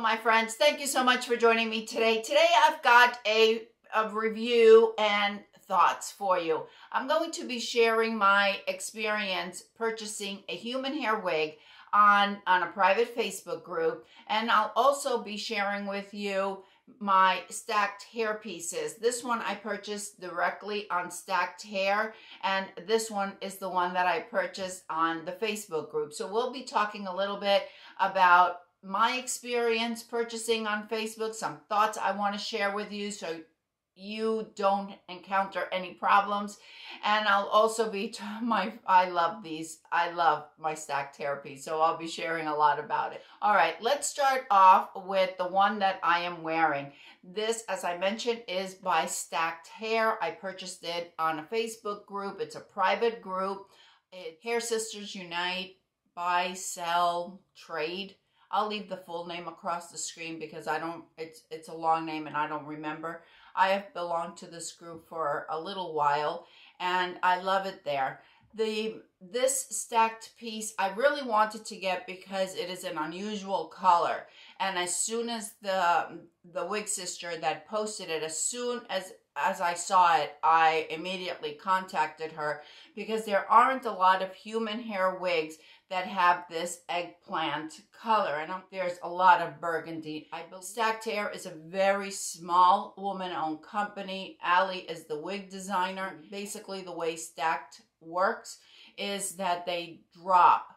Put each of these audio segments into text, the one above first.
my friends. Thank you so much for joining me today. Today, I've got a, a review and thoughts for you. I'm going to be sharing my experience purchasing a human hair wig on, on a private Facebook group, and I'll also be sharing with you my stacked hair pieces. This one I purchased directly on stacked hair and this one is the one that I purchased on the Facebook group. So we'll be talking a little bit about my experience purchasing on Facebook, some thoughts I want to share with you so you don't encounter any problems. And I'll also be my I love these I love my stack therapy so I'll be sharing a lot about it. All right let's start off with the one that I am wearing. This as I mentioned is by stacked hair. I purchased it on a Facebook group. It's a private group. It, hair sisters unite buy sell trade I'll leave the full name across the screen because I don't it's it's a long name and I don't remember I have belonged to this group for a little while and I love it there. The this stacked piece I really wanted to get because it is an unusual color and as soon as the the wig sister that posted it as soon as as I saw it I immediately contacted her because there aren't a lot of human hair wigs that have this eggplant color and there's a lot of burgundy. I believe Stacked Hair is a very small woman-owned company. Alli is the wig designer. Basically the way Stacked works is that they drop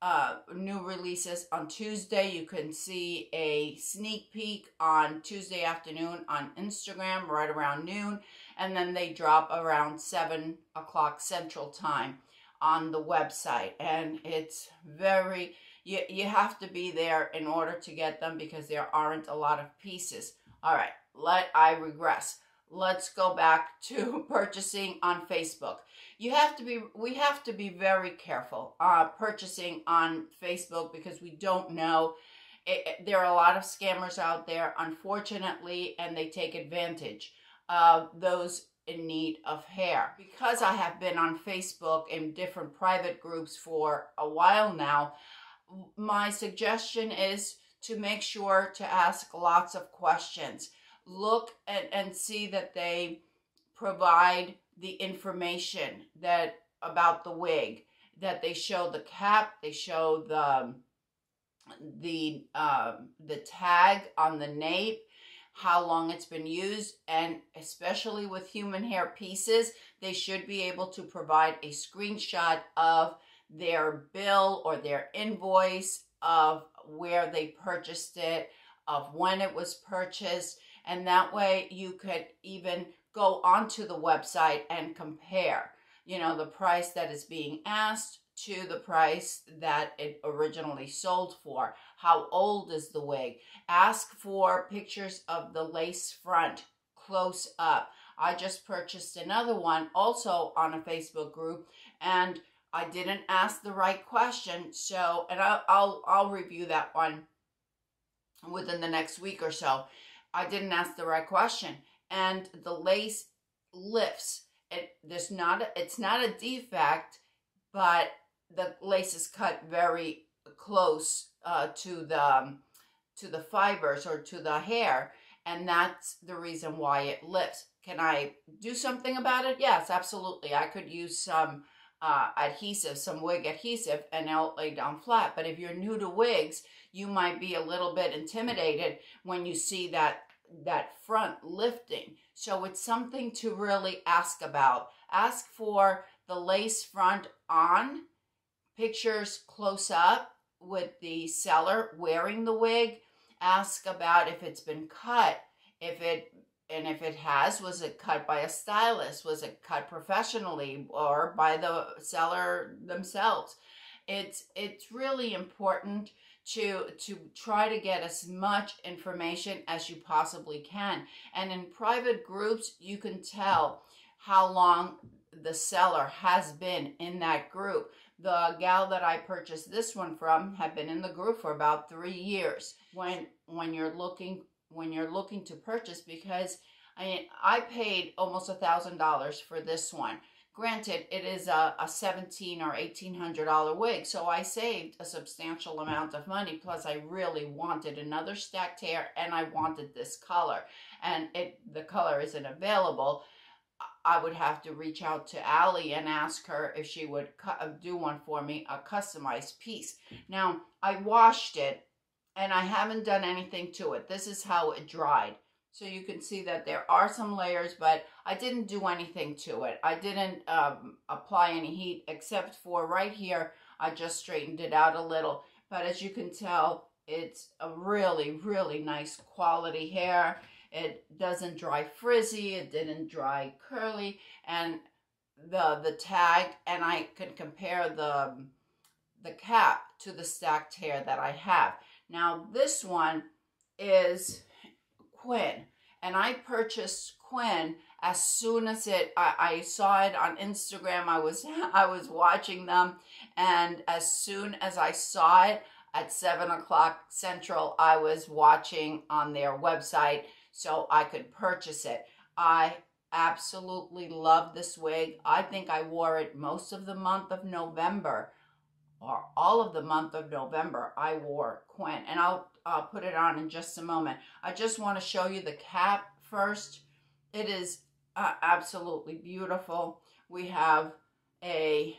uh, new releases on Tuesday. You can see a sneak peek on Tuesday afternoon on Instagram right around noon and then they drop around 7 o'clock Central Time on the website. And it's very you, you have to be there in order to get them because there aren't a lot of pieces. All right let i regress let's go back to purchasing on facebook you have to be we have to be very careful uh purchasing on facebook because we don't know it, it, there are a lot of scammers out there unfortunately and they take advantage of those in need of hair. Because I have been on Facebook in different private groups for a while now, my suggestion is to make sure to ask lots of questions. Look and, and see that they provide the information that about the wig, that they show the cap, they show the the uh, the tag on the nape, how long it's been used, and especially with human hair pieces, they should be able to provide a screenshot of their bill or their invoice of where they purchased it, of when it was purchased, and that way you could even go onto the website and compare, you know, the price that is being asked to the price that it originally sold for. How old is the wig? Ask for pictures of the lace front close up. I just purchased another one also on a Facebook group and I didn't ask the right question. So, and I'll, I'll, I'll review that one within the next week or so. I didn't ask the right question. And the lace lifts. It, there's not, a, it's not a defect, but the lace is cut very close uh, to the um, to the fibers or to the hair. And that's the reason why it lifts. Can i do something about it? Yes absolutely. I could use some uh, adhesive some wig adhesive and it'll lay down flat. But if you're new to wigs you might be a little bit intimidated when you see that that front lifting. So it's something to really ask about. Ask for the lace front on pictures close up with the seller wearing the wig. Ask about if it's been cut, if it and if it has, was it cut by a stylist? Was it cut professionally or by the seller themselves? It's it's really important to to try to get as much information as you possibly can. And in private groups, you can tell how long the seller has been in that group the gal that I purchased this one from had been in the group for about three years when when you're looking when you're looking to purchase because I I paid almost a thousand dollars for this one. Granted, it is a, a seventeen or eighteen hundred dollar wig, so I saved a substantial amount of money. Plus, I really wanted another stacked hair, and I wanted this color, and it the color isn't available. I would have to reach out to Alli and ask her if she would uh, do one for me, a customized piece. Now, I washed it and I haven't done anything to it. This is how it dried. So you can see that there are some layers, but I didn't do anything to it. I didn't um, apply any heat except for right here. I just straightened it out a little. But as you can tell, it's a really, really nice quality hair. It doesn't dry frizzy. It didn't dry curly. And the the tag, and I can compare the, the cap to the stacked hair that I have. Now, this one is Quinn. And I purchased Quinn as soon as it I, I, saw it on Instagram. I was I was watching them and as soon as I saw it at seven o'clock central, I was watching on their website so I could purchase it. I absolutely love this wig. I think I wore it most of the month of November or all of the month of November. I wore Quinn and I'll I'll put it on in just a moment. I just want to show you the cap first. It is uh, absolutely beautiful. We have a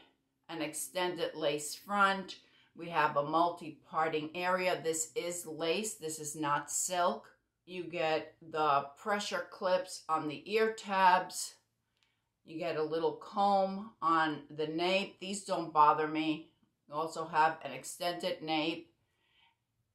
an extended lace front. We have a multi-parting area. This is lace. This is not silk. You get the pressure clips on the ear tabs. You get a little comb on the nape. These don't bother me. You also have an extended nape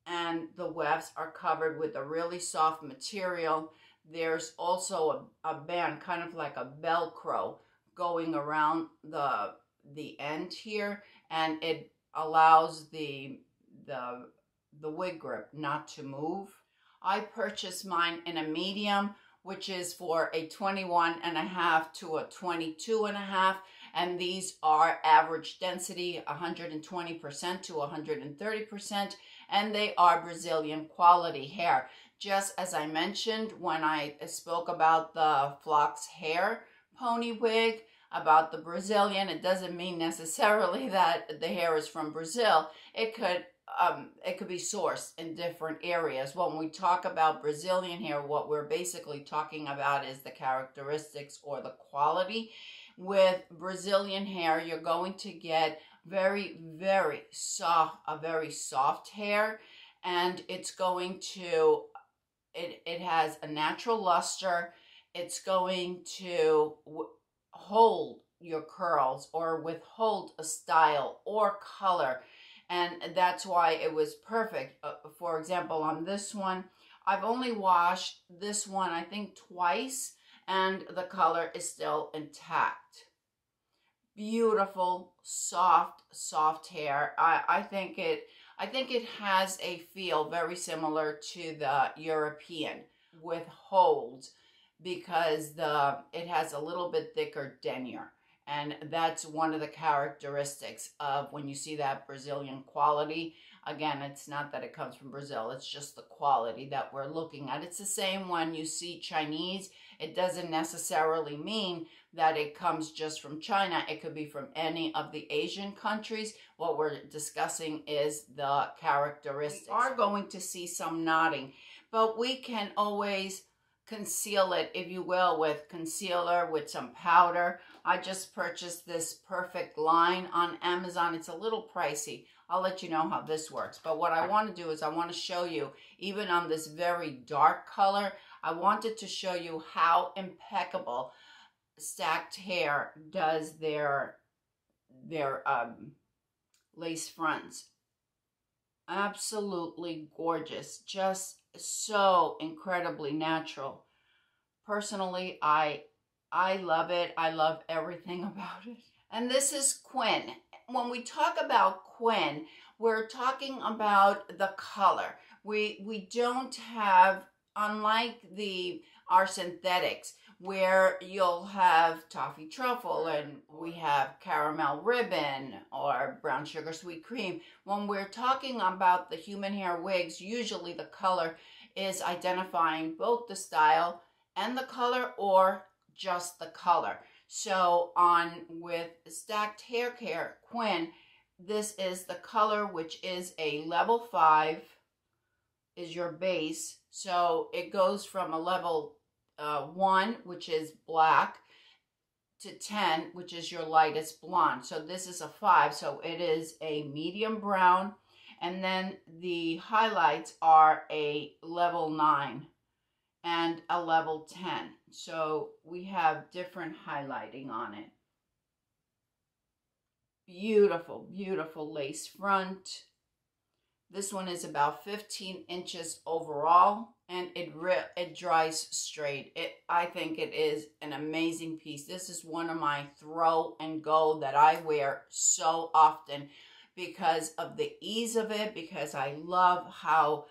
and the wefts are covered with a really soft material. There's also a, a band, kind of like a Velcro, going around the the end here, and it allows the the the wig grip not to move. I purchased mine in a medium, which is for a 21 and a half to a 22 and a half. And these are average density, 120% to 130% and they are Brazilian quality hair. Just as I mentioned when I spoke about the Flox hair pony wig, about the Brazilian, it doesn't mean necessarily that the hair is from Brazil. It could um, it could be sourced in different areas. When we talk about Brazilian hair, what we're basically talking about is the characteristics or the quality. With Brazilian hair, you're going to get very, very soft, a very soft hair. And it's going to, it, it has a natural luster. It's going to hold your curls or withhold a style or color. And that's why it was perfect. Uh, for example, on this one, I've only washed this one, I think, twice, and the color is still intact beautiful, soft, soft hair. I, I think it I think it has a feel very similar to the European with holds because the it has a little bit thicker denier. And that's one of the characteristics of when you see that Brazilian quality. Again, it's not that it comes from Brazil, it's just the quality that we're looking at. It's the same when you see Chinese. It doesn't necessarily mean that it comes just from China. It could be from any of the Asian countries. What we're discussing is the characteristics. We are going to see some nodding, but we can always conceal it, if you will, with concealer, with some powder. I just purchased this perfect line on Amazon. It's a little pricey. I'll let you know how this works. But what I want to do is I want to show you, even on this very dark color, I wanted to show you how impeccable stacked hair does their their um, lace fronts. Absolutely gorgeous. Just so incredibly natural. Personally, I I love it. I love everything about it. And this is Quinn. When we talk about Quinn, we're talking about the color. We we don't have unlike the our synthetics where you'll have toffee truffle and we have caramel ribbon or brown sugar sweet cream. When we're talking about the human hair wigs, usually the color is identifying both the style and the color or just the color. So on with Stacked Hair Care Quinn, this is the color which is a level 5 is your base. So it goes from a level uh, 1, which is black, to 10, which is your lightest blonde. So this is a 5, so it is a medium brown. And then the highlights are a level 9 and a level 10. So we have different highlighting on it. Beautiful, beautiful lace front. This one is about 15 inches overall and it it dries straight. It I think it is an amazing piece. This is one of my throw and go that I wear so often because of the ease of it because I love how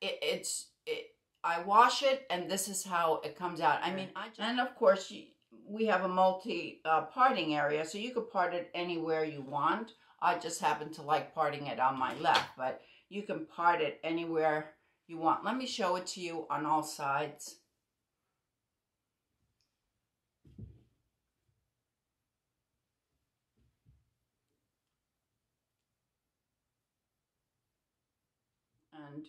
it, it's it I wash it and this is how it comes out. I mean, I just, and of course you, we have a multi uh, parting area, so you could part it anywhere you want. I just happen to like parting it on my left, but you can part it anywhere you want. Let me show it to you on all sides. And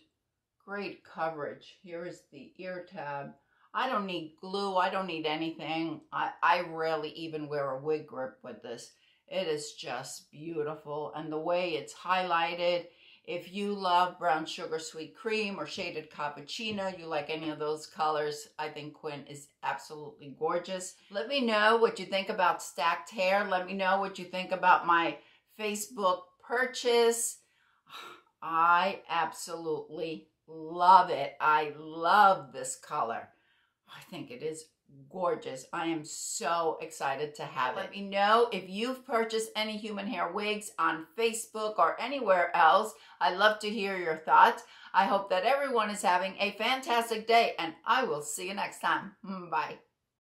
great coverage. Here is the ear tab. I don't need glue. I don't need anything. I, I rarely even wear a wig grip with this. It is just beautiful. And the way it's highlighted, if you love brown sugar sweet cream or shaded cappuccino, you like any of those colors, I think Quinn is absolutely gorgeous. Let me know what you think about stacked hair. Let me know what you think about my Facebook purchase. I absolutely love it. I love this color. I think it is gorgeous. I am so excited to have it. Let me know if you've purchased any human hair wigs on Facebook or anywhere else. I'd love to hear your thoughts. I hope that everyone is having a fantastic day and I will see you next time. Bye.